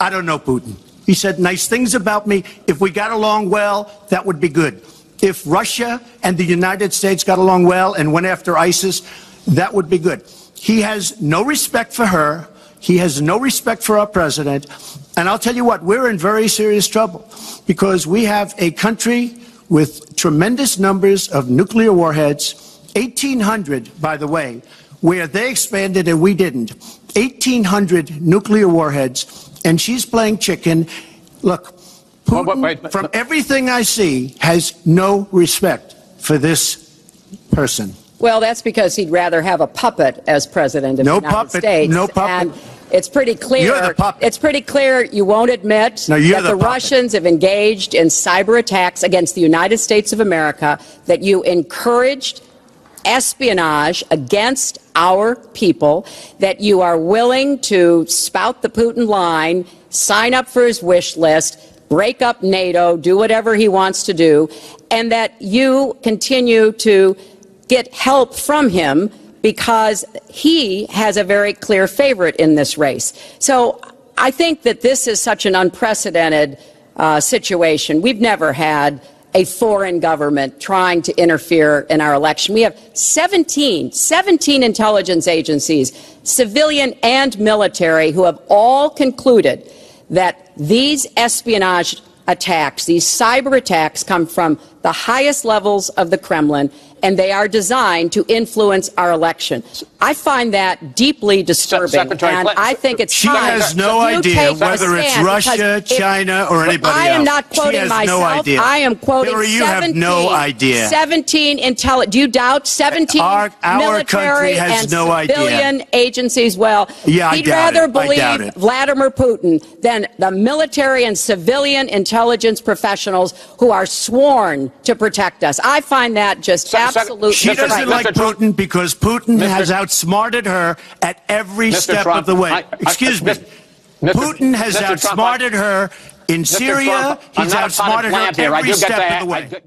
I don't know Putin. He said nice things about me. If we got along well, that would be good. If Russia and the United States got along well and went after ISIS, that would be good. He has no respect for her. He has no respect for our president. And I'll tell you what, we're in very serious trouble because we have a country with tremendous numbers of nuclear warheads, 1,800, by the way, where they expanded and we didn't. 1,800 nuclear warheads, and she's playing chicken. Look, Putin, Wait, wait, wait. from everything I see, has no respect for this person. Well, that's because he'd rather have a puppet as president of No the United puppet, States. no puppet. And it's pretty clear. You're the puppet. It's pretty clear you won't admit No, that the the. Russians have engaged in cyber attacks against the United States of America, that you encouraged espionage against our people, that you are willing to spout the Putin line, sign up for his wish list, break up NATO, do whatever he wants to do, and that you continue to get help from him because he has a very clear favorite in this race. So I think that this is such an unprecedented uh, situation. We've never had a foreign government trying to interfere in our election. We have 17, 17 intelligence agencies, civilian and military, who have all concluded that these espionage attacks, these cyber attacks, come from the highest levels of the Kremlin, and they are designed to influence our election. I find that deeply disturbing, Secretary and Clinton- I think it's She time has no idea whether it's Russia, China, or anybody else. I am else. not She quoting has myself. no idea. I am quoting Hillary, you 17, have no idea. 17 intelli- Do you doubt 17 Our- our military country has and no idea. civilian agencies? Well, Yeah, he'd doubt rather it. I believe doubt it. Vladimir Putin than the military and civilian intelligence professionals who are sworn to protect us. I find that just Sec- Sec- absolutely She doesn't Trump- like Mr. Putin because Putin Mr. has outsmarted her at every Mr. step Trump, of the way. I- I- Excuse me. Mr. Putin has Mr. Trump, outsmarted her in Syria. Trump, He's not a potted outsmarted her plant every step of the way. I-